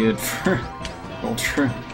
good for Ultra.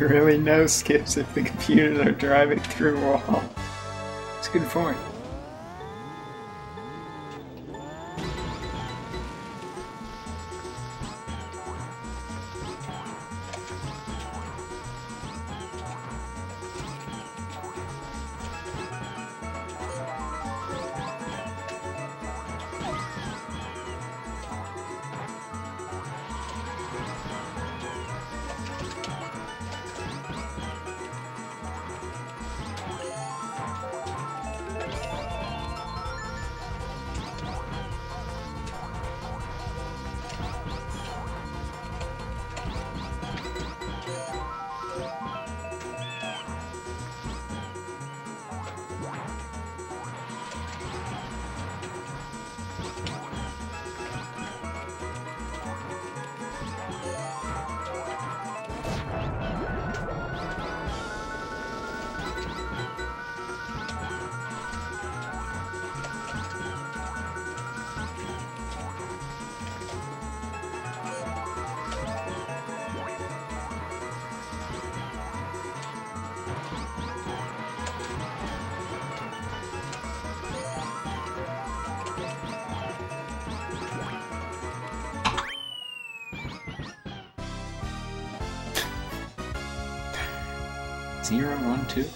Really no skips if the computers are driving through a wall. It's a good point. Zero, one, two.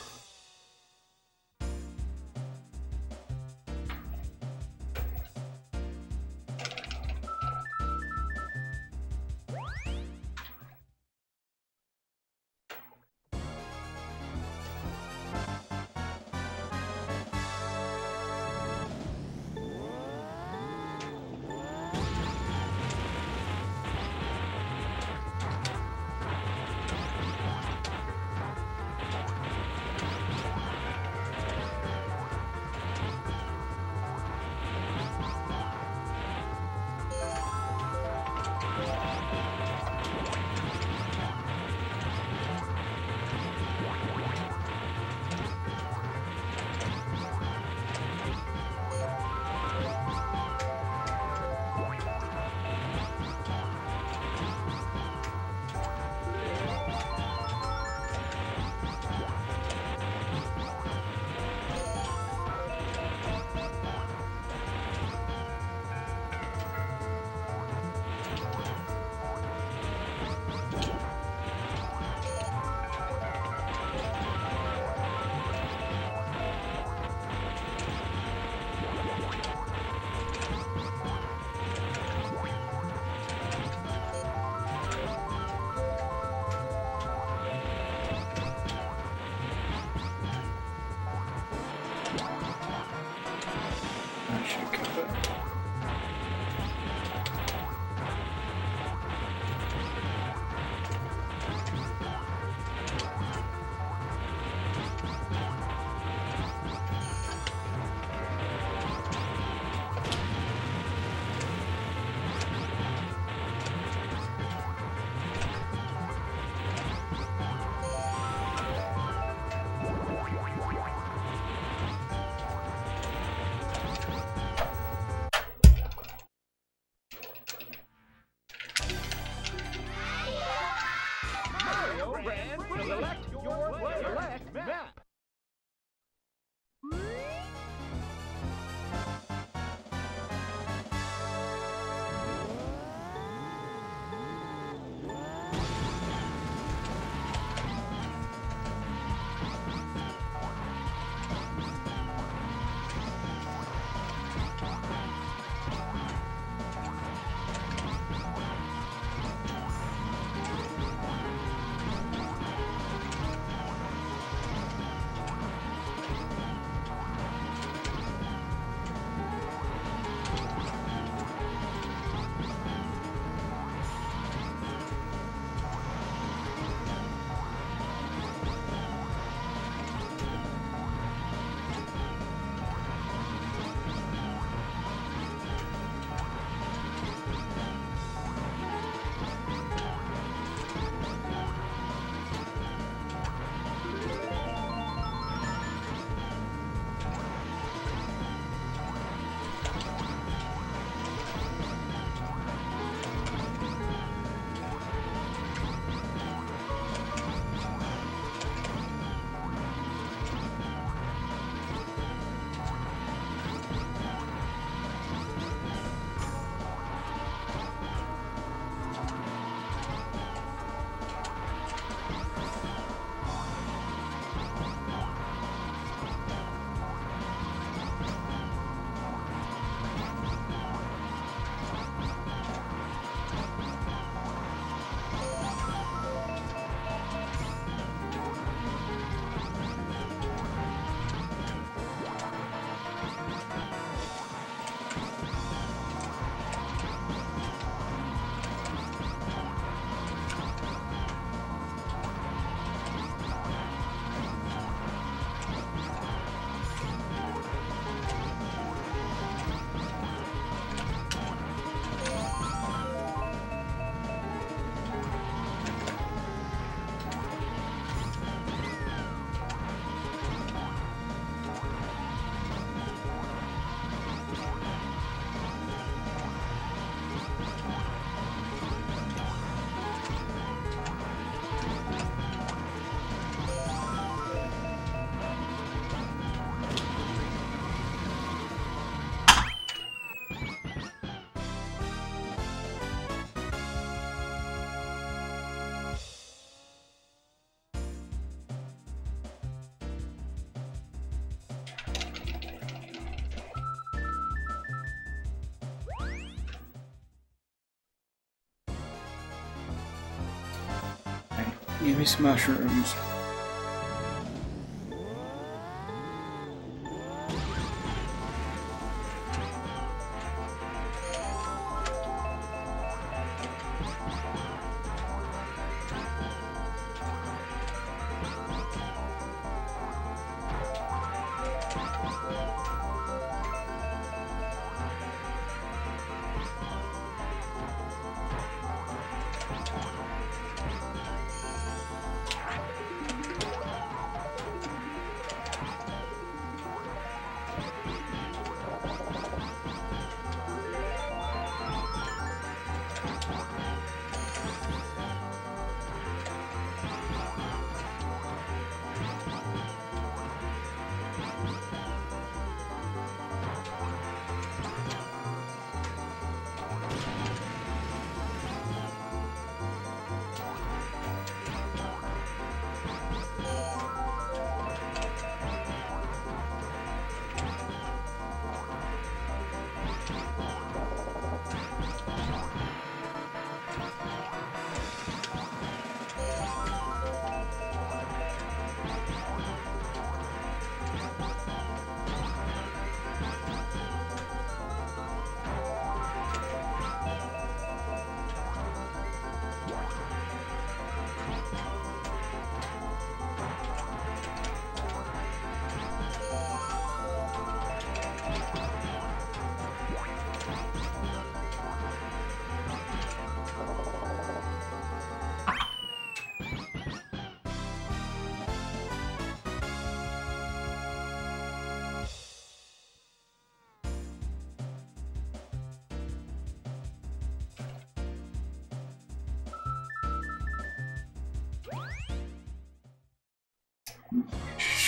Give me some mushrooms.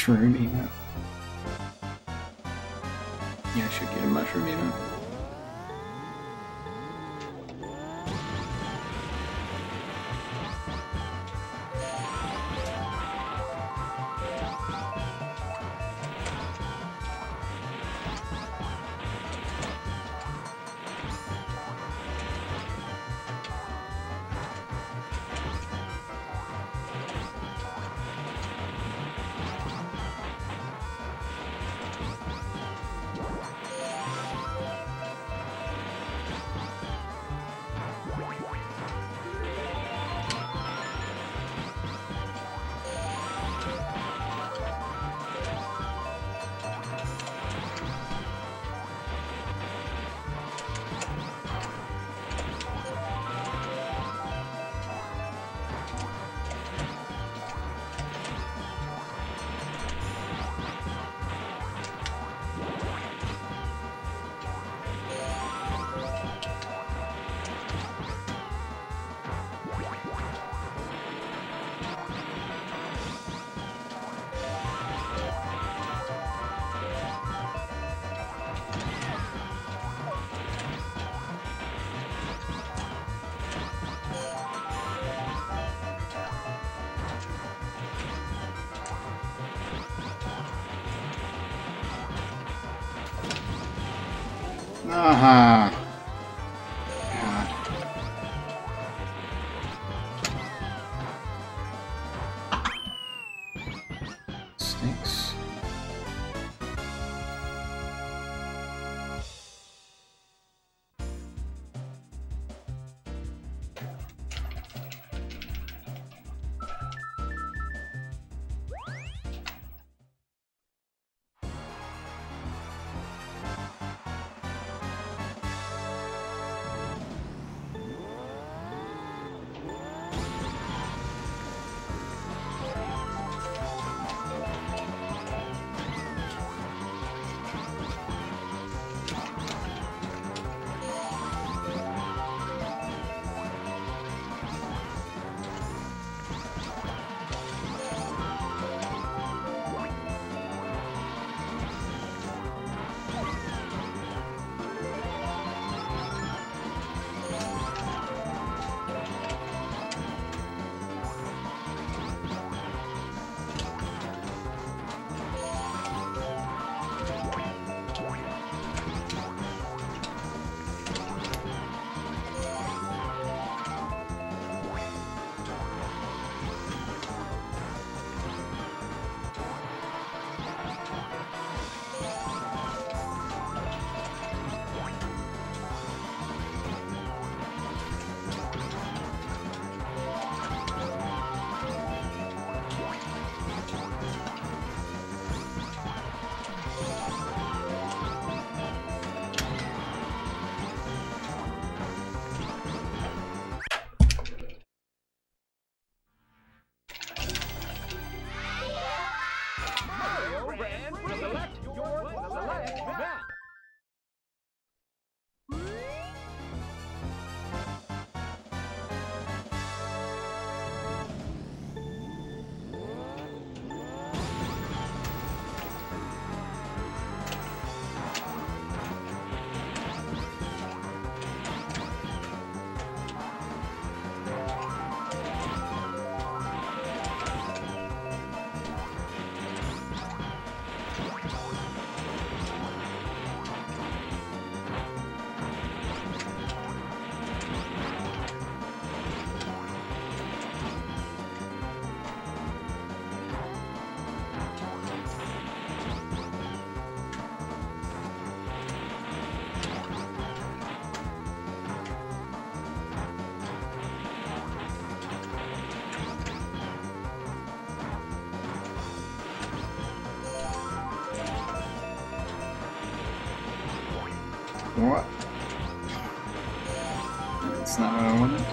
Shroom emote. Yeah, I should get a mushroom emote. Aha. Not what I wanted.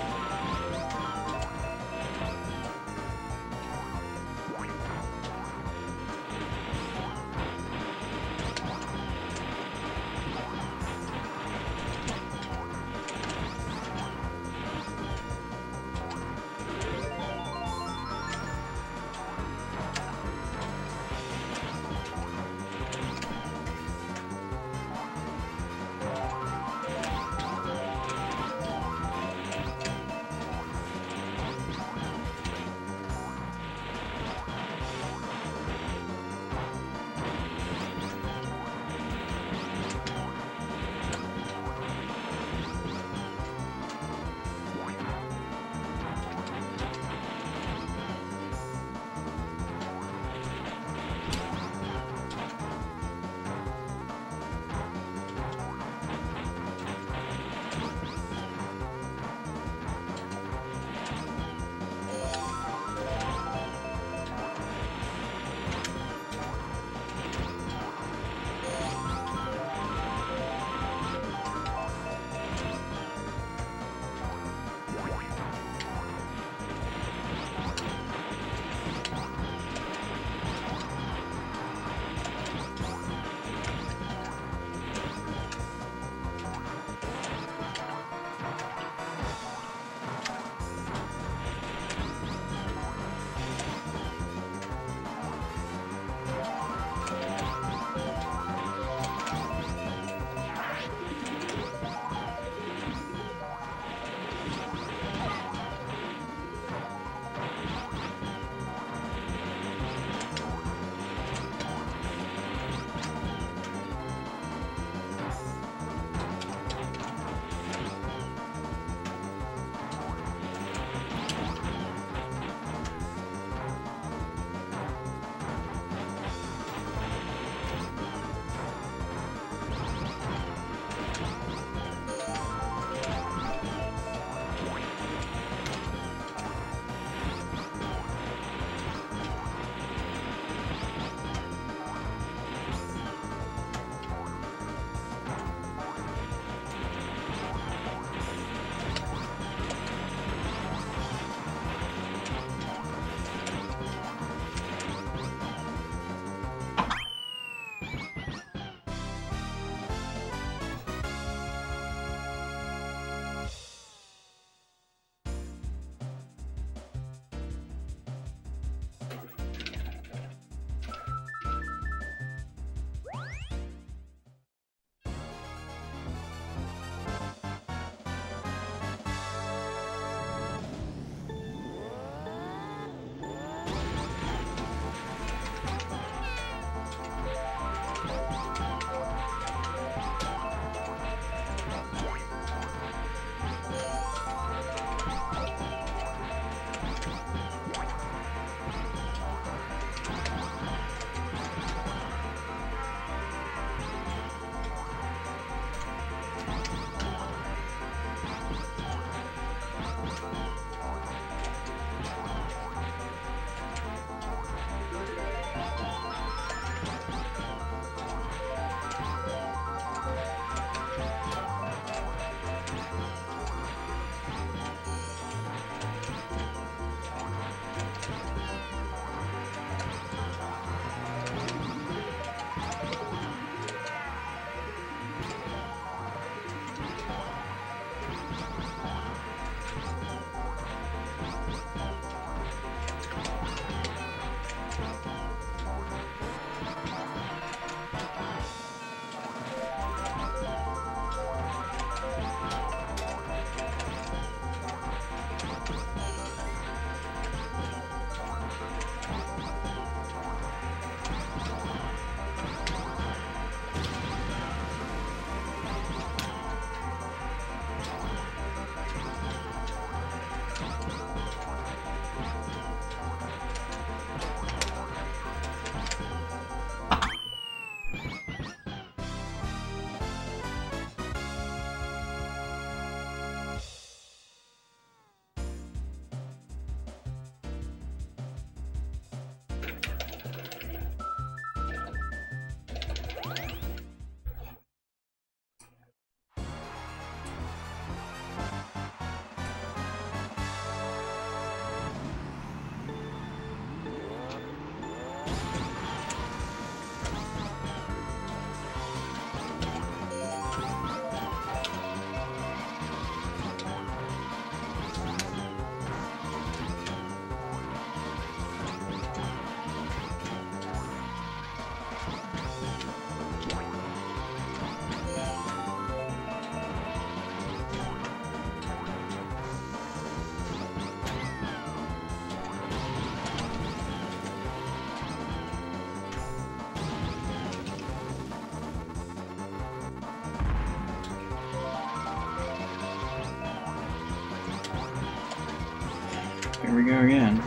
Here we go again.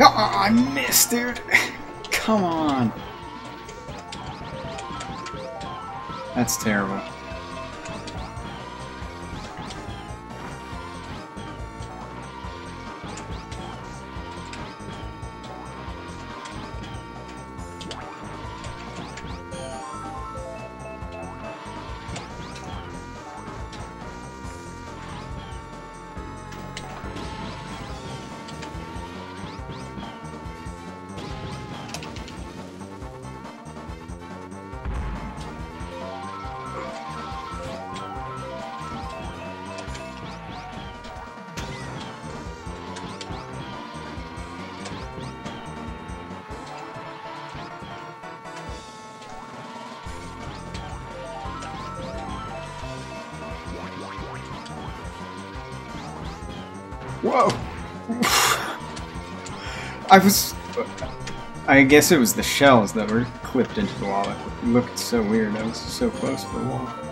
Oh, I missed, dude. Come on. That's terrible. I was. I guess it was the shells that were clipped into the wall. It looked so weird. I was so close to the wall.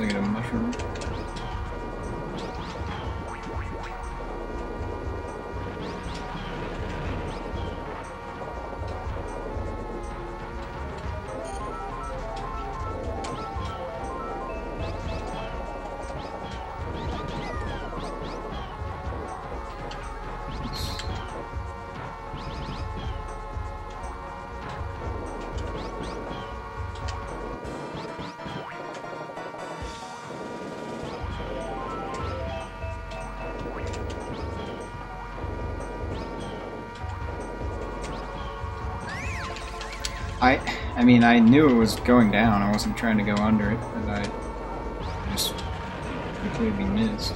I get a mushroom. I, mean, I knew it was going down. I wasn't trying to go under it, but I just completely missed.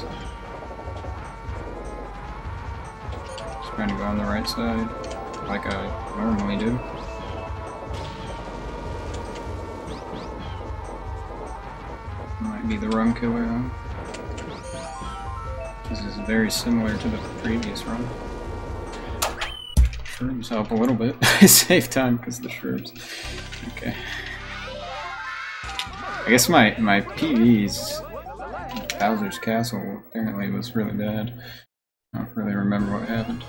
Just trying to go on the right side, like I normally do. Might be the run killer. This is very similar to the previous run. Shrooms help a little bit. Save time because the shrooms. Okay. I guess my, my PB's, Bowser's Castle, apparently was really bad. I don't really remember what happened.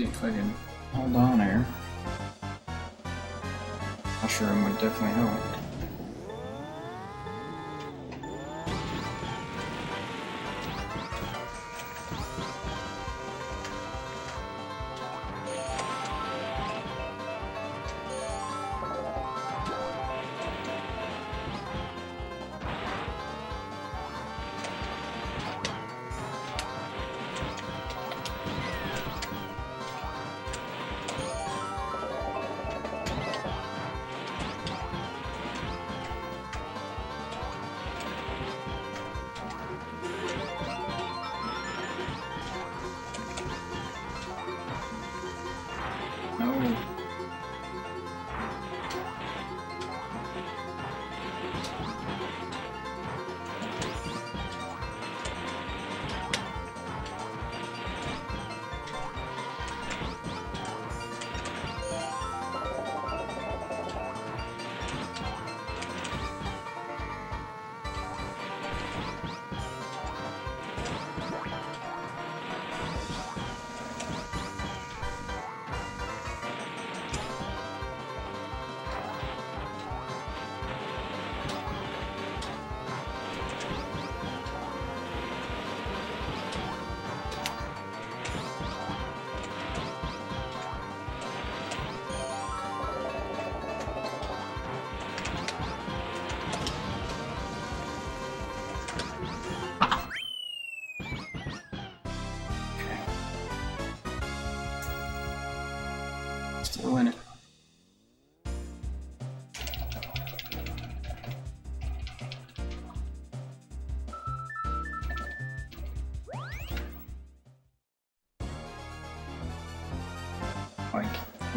See if I can hold on here. Mushroom would definitely help.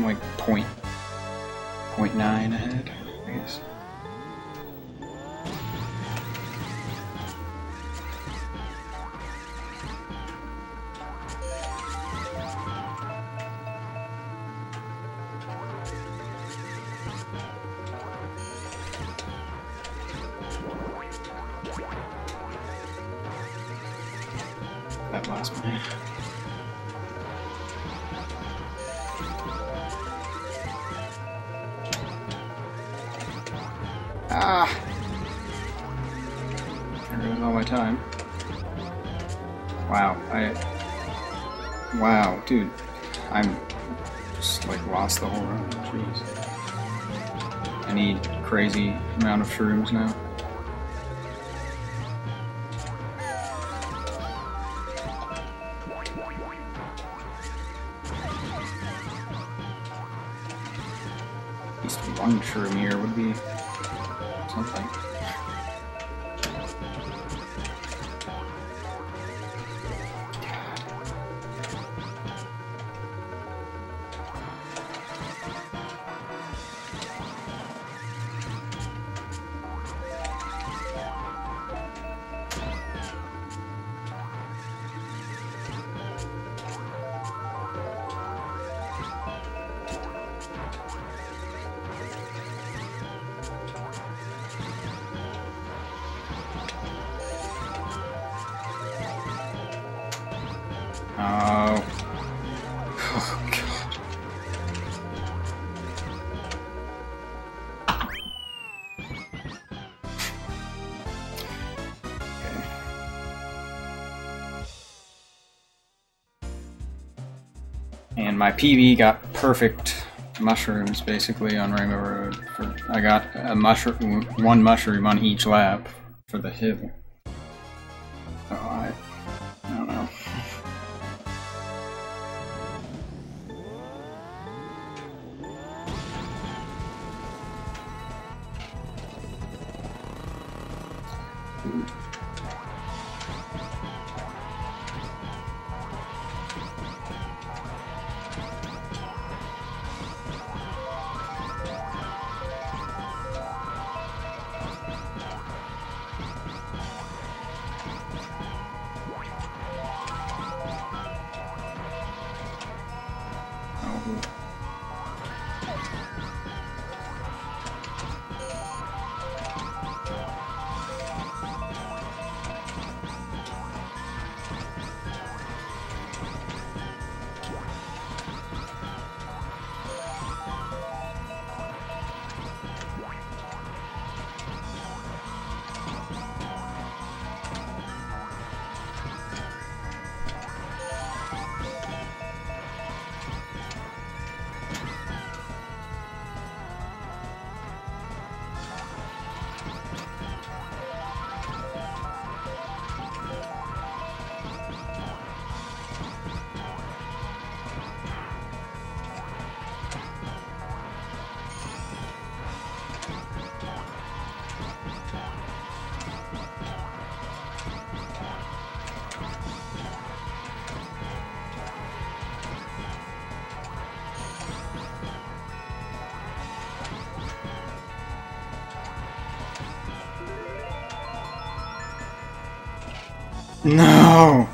Like point, Wow, dude. I'm just like lost the whole run. Jeez. I need crazy amount of shrooms now. PB got perfect mushrooms basically on Rainbow Road. For, I got a mushroom, one mushroom on each lap for the hill. So I, I No!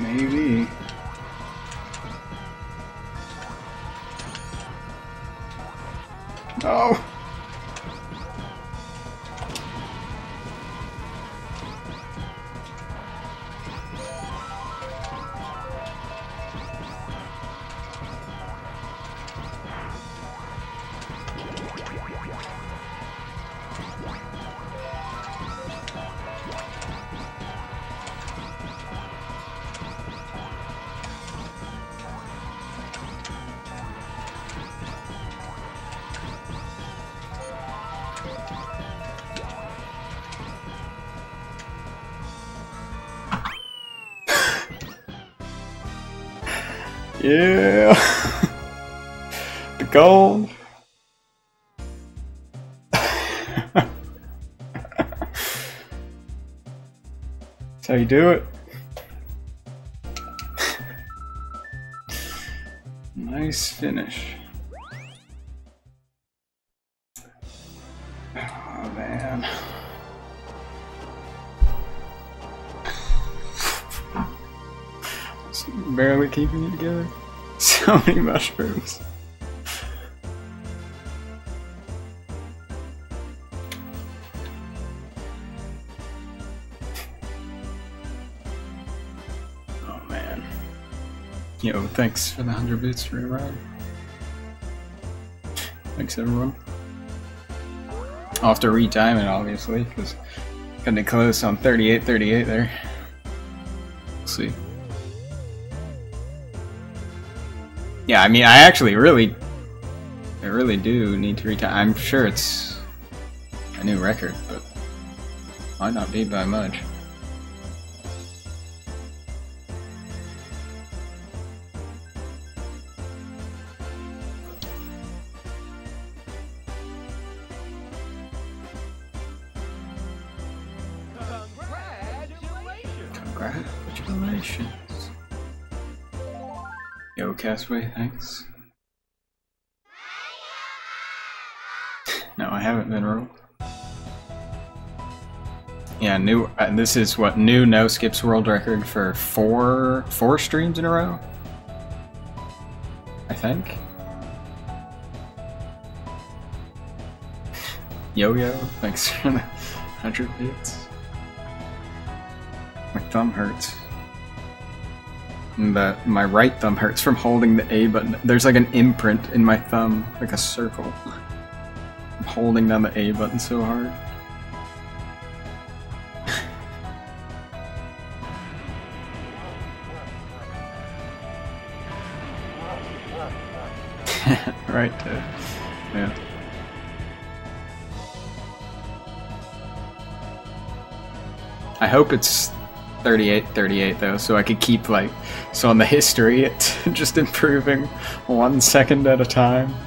Maybe. Gold. That's how you do it. nice finish. Oh man. Barely keeping it together. So many mushrooms. Yo, thanks for the 100 bits for your ride. Thanks everyone. I'll have to retime it obviously, because gonna close on 38 38 there. We'll see. Yeah, I mean, I actually really, I really do need to retime. I'm sure it's a new record, but might not be by much. Castaway, thanks. No, I haven't been rolled. Yeah, new. Uh, this is what new no skips world record for four four streams in a row. I think. Yo yo, thanks for the hundred bits. My thumb hurts. The, my right thumb hurts from holding the A button. There's like an imprint in my thumb, like a circle. I'm holding down the A button so hard. right there. Yeah. I hope it's 38 38 though, so I could keep like so on the history it's just improving one second at a time.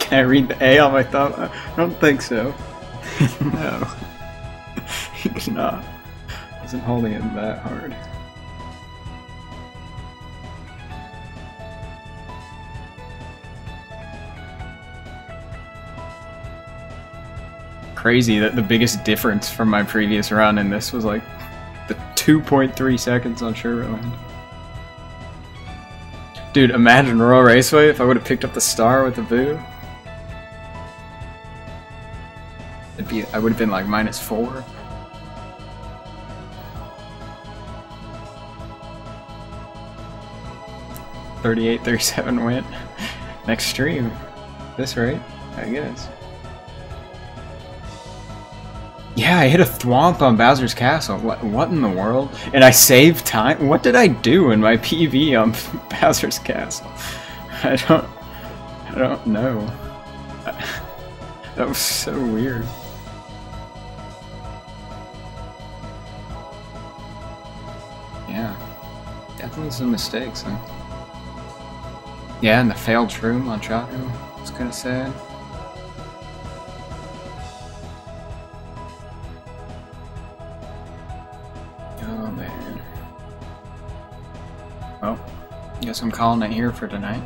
Can I read the A on my thumb? I don't think so. no. cannot. I wasn't holding it that hard. Crazy that the biggest difference from my previous run in this was like the 2.3 seconds on Sherbet Land. Dude, imagine Royal Raceway if I would have picked up the star with the Boo. It'd be I would have been like minus four. Thirty-eight, thirty-seven went. Next stream. This rate, I guess. Yeah, I hit a thwomp on Bowser's Castle. What, what in the world? And I saved time? What did I do in my PB on Bowser's Castle? I don't... I don't know. That was so weird. Yeah. Definitely some mistakes, huh? Yeah, and the failed room on Choco. It's kinda sad. Guess I'm calling it here for tonight.